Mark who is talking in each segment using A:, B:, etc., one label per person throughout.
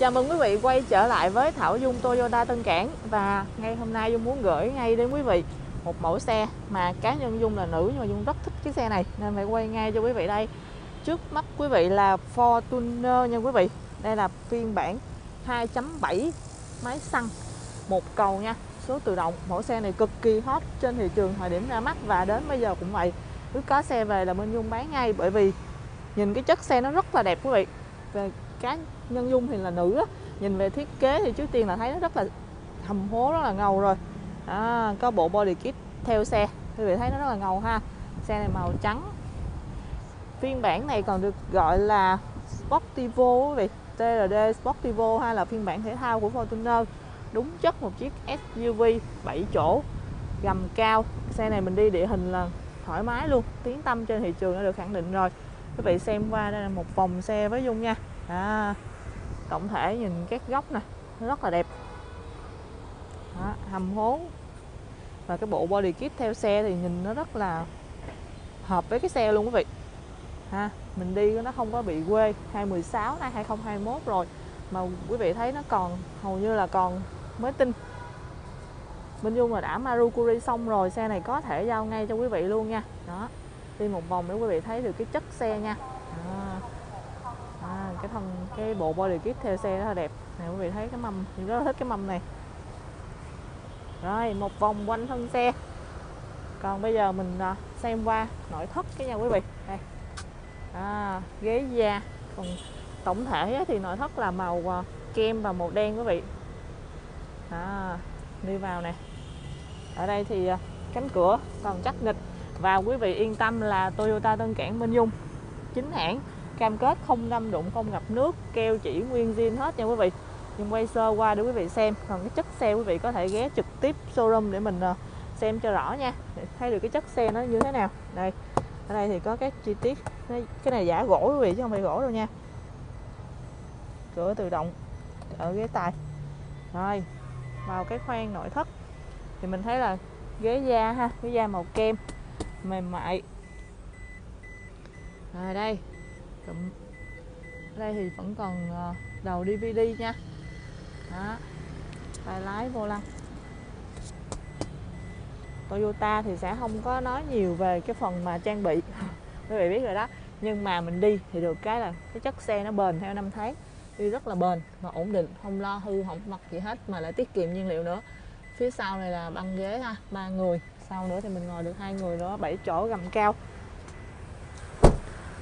A: Chào mừng quý vị quay trở lại với Thảo Dung Toyota Tân Cảng. Và ngay hôm nay Dung muốn gửi ngay đến quý vị một mẫu xe mà cá nhân Dung là nữ nhưng mà Dung rất thích cái xe này, Nên phải quay ngay cho quý vị đây. Trước mắt quý vị là Fortuner nha quý vị. Đây là phiên bản 2.7 máy xăng, một cầu nha. Số tự động, Mẫu xe này cực kỳ hot trên thị trường thời điểm ra mắt Và đến bây giờ cũng vậy. Cứ có xe về là bên Dung bán ngay Bởi vì nhìn cái chất xe nó rất là đẹp quý vị. Về cá nhân dung thì là nữ á. Nhìn về thiết kế thì trước tiên là thấy nó rất là hầm hố rất là ngầu rồi. À, có bộ body kit theo xe. Quý vị thấy nó rất là ngầu ha. Xe này màu trắng. Phiên bản này còn được gọi là Sportivo quý vị. TRD Sportivo hay là phiên bản thể thao của Fortuner. Đúng chất một chiếc SUV 7 chỗ gầm cao. Xe này mình đi địa hình là thoải mái luôn. Tiếng tâm trên thị trường đã được khẳng định rồi. Quý vị xem qua đây là một vòng xe với dung nha à, tổng thể nhìn các góc nè rất là đẹp. Đó, hầm hố. Và cái bộ body kit theo xe thì nhìn nó rất là hợp với cái xe luôn quý vị. Ha mình đi nó không có bị quê. 2016 nay 2021 rồi. Mà quý vị thấy nó còn hầu như là còn mới tinh. Bên Dung là đã Marukuri xong rồi xe này có thể giao ngay cho quý vị luôn nha. Đó đi một vòng để quý vị thấy được cái chất xe nha cái thân cái bộ body kit theo xe rất là đẹp. Này quý vị thấy cái mâm mình rất là thích cái mâm này. Rồi một vòng quanh thân xe. Còn bây giờ mình à, xem qua nội thất cái nha quý vị. Đây. À, ghế da. Còn tổng thể thì nội thất là màu à, kem và màu đen quý vị. À, đi vào nè. Ở đây thì à, cánh cửa còn chắc nghịch. Và quý vị yên tâm là Toyota Tân Cảng Minh Dung chính hãng cam kết không ngâm đụng, không ngập nước, keo chỉ nguyên zin hết nha quý vị. Nhưng quay sơ qua để quý vị xem. Còn cái chất xe quý vị có thể ghé trực tiếp showroom để mình ờ, xem cho rõ nha. Để thấy được cái chất xe nó như thế nào. Đây, ở đây thì có các chi tiết. Cái này giả gỗ quý vị chứ không phải gỗ đâu nha. Cửa tự động ở ghế tài. Rồi, vào cái khoang nội thất. Thì mình thấy là ghế da ha, ghế da màu kem, mềm mại. Rồi đây cụm đây thì vẫn còn ờ, đầu DVD nha. Đó. Tay lái vô lăng. Toyota thì sẽ không có nói nhiều về cái phần mà trang bị. Quý vị biết rồi đó. Nhưng mà mình đi thì được cái là cái chất xe nó bền theo năm tháng. Đi rất là bền và ổn định, không lo hư, hỏng mặt gì hết, mà lại tiết kiệm nhiên liệu nữa. Phía sau này là băng ghế ha, ba người. Sau nữa thì mình ngồi được hai người nữa bảy chỗ gầm cao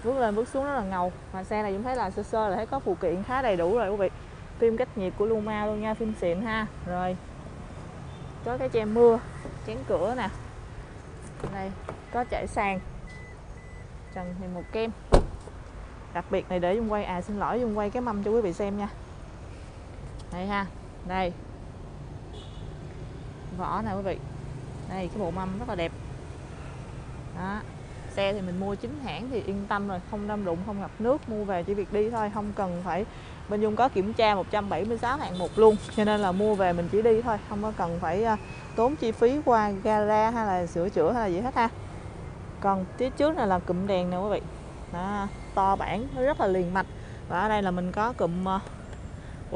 A: bước lên bước xuống rất là ngầu. Mà xe này cũng thấy là sơ sơ là thấy có phụ kiện khá đầy đủ rồi quý vị. Phim cách nhiệt của Luma luôn nha, phim xịn ha. Rồi. Có cái che mưa, chén cửa nè. Đây, có chảy sàn. Trần thì một kem. Đặc biệt này để dung quay à xin lỗi dung quay cái mâm cho quý vị xem nha. Đây ha, đây. Vỏ nè quý vị. Đây, cái bộ mâm rất là đẹp. Đó xe thì mình mua chính hãng thì yên tâm rồi không đâm đụng không ngập nước mua về chỉ việc đi thôi không cần phải bên Dung có kiểm tra 176 hạng mục luôn cho nên là mua về mình chỉ đi thôi không có cần phải à, tốn chi phí qua gara hay là sửa chữa hay là gì hết ha. Còn phía trước này là cụm đèn nè quý vị đó, to bản rất là liền mạch và ở đây là mình có cụm à,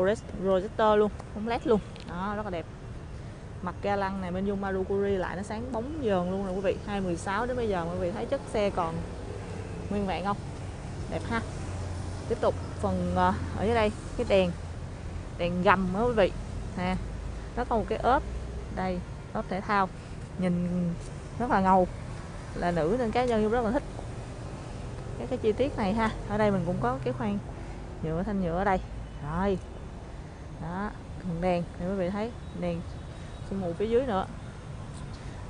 A: uh, projector luôn bóng led luôn đó rất là đẹp mặt ga lăng này, bên Dung Marukuri lại nó sáng bóng dờn luôn rồi quý vị. 216 đến bây giờ quý vị thấy chất xe còn nguyên vẹn không? Đẹp ha. Tiếp tục, phần ờ, ở dưới đây, cái đèn đèn gầm đó quý vị. Nè, nó có một cái ốp đây, ốp thể thao. Nhìn rất là ngầu, là nữ nên cá nhân rất là thích. Cái cái chi tiết này ha, ở đây mình cũng có cái khoang nhựa, thanh nhựa ở đây. Rồi, đó còn đèn thì quý vị thấy, đèn sương mù phía dưới nữa.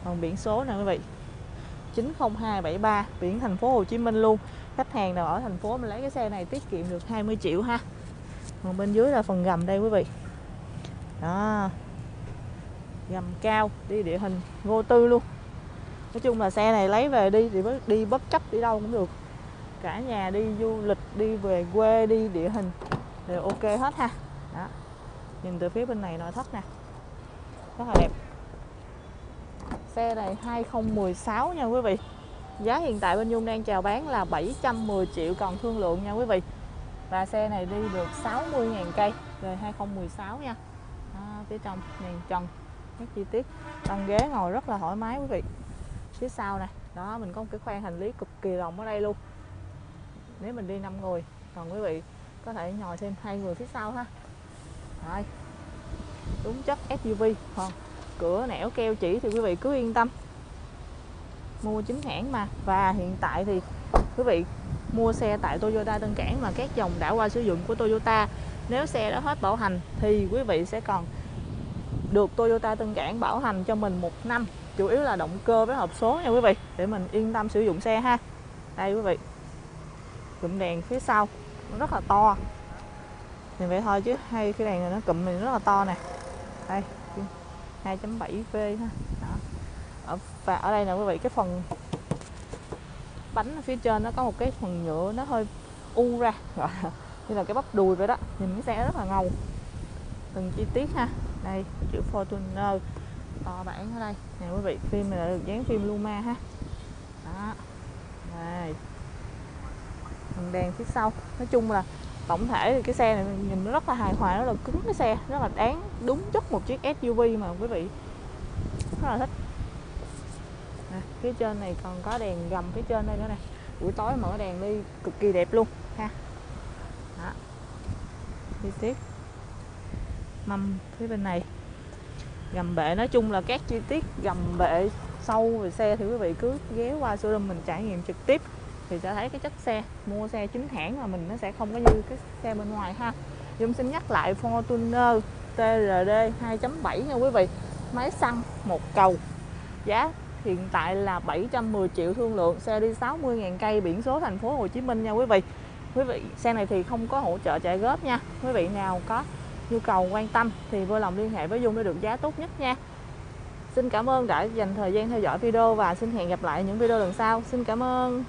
A: Còn biển số nè quý vị. 90273 biển thành phố Hồ Chí Minh luôn. Khách hàng nào ở thành phố mình lấy cái xe này tiết kiệm được 20 triệu ha. Còn bên dưới là phần gầm đây quý vị. Đó. Gầm cao, đi địa hình vô tư luôn. Nói chung là xe này lấy về đi thì đi bất chấp đi đâu cũng được. Cả nhà đi du lịch, đi về quê, đi địa hình đều ok hết ha. Đó. Nhìn từ phía bên này nội thất nè rất là đẹp. Xe này 2016 nha quý vị. Giá hiện tại bên Nhung đang chào bán là 710 triệu còn thương lượng nha quý vị. Và xe này đi được 60.000 cây đời 2016 nha. À, phía trong nền trần các chi tiết. Tăng ghế ngồi rất là thoải mái quý vị. Phía sau này đó mình có một cái khoang hành lý cực kỳ rộng ở đây luôn. Nếu mình đi 5 người còn quý vị có thể ngồi thêm hai người phía sau ha. Rồi đúng chất SUV còn cửa nẻo keo chỉ thì quý vị cứ yên tâm. Mua chính hãng mà. Và hiện tại thì quý vị mua xe tại Toyota Tân Cảng mà các dòng đã qua sử dụng của Toyota. Nếu xe đã hết bảo hành thì quý vị sẽ còn được Toyota Tân Cảng bảo hành cho mình một năm. Chủ yếu là động cơ với hộp số nha quý vị, để mình yên tâm sử dụng xe ha. Đây quý vị. Cụm đèn phía sau, nó rất là to. Nhìn vậy thôi chứ hay cái đèn này nó cụm này rất là to nè đây 2.7V ha. Đó. Ở, và ở đây nè quý vị cái phần bánh ở phía trên nó có một cái phần nhựa nó hơi u ra. Gọi là như là cái bắp đùi vậy đó nhìn cái xe rất là ngầu. Từng chi tiết ha. Đây chữ Fortuner ờ, to bản ở đây. Nè quý vị phim này là được dán phim Luma ha. Đó. Đây. Phần đèn phía sau. Nói chung là tổng thể thì cái xe này nhìn nó rất là hài hòa rất là cứng cái xe rất là đáng đúng chất một chiếc SUV mà quý vị rất là thích. À, phía trên này còn có đèn gầm phía trên đây nữa nè. Buổi tối mở đèn đi cực kỳ đẹp luôn ha. Đó. Chi tiết mâm phía bên này. Gầm bệ nói chung là các chi tiết gầm bệ sâu về xe thì quý vị cứ ghé qua showroom mình trải nghiệm trực tiếp thì sẽ thấy cái chất xe, mua xe chính hãng mà mình nó sẽ không có như cái xe bên ngoài ha. Dung xin nhắc lại Fortuner TRD 2.7 nha quý vị. Máy xăng một cầu, giá hiện tại là 710 triệu thương lượng, xe đi 60.000 cây biển số thành phố Hồ Chí Minh nha quý vị. Quý vị, xe này thì không có hỗ trợ chạy góp nha. Quý vị nào có nhu cầu quan tâm thì vui lòng liên hệ với Dung để được giá tốt nhất nha. Xin cảm ơn đã dành thời gian theo dõi video và xin hẹn gặp lại những video lần sau. Xin cảm ơn.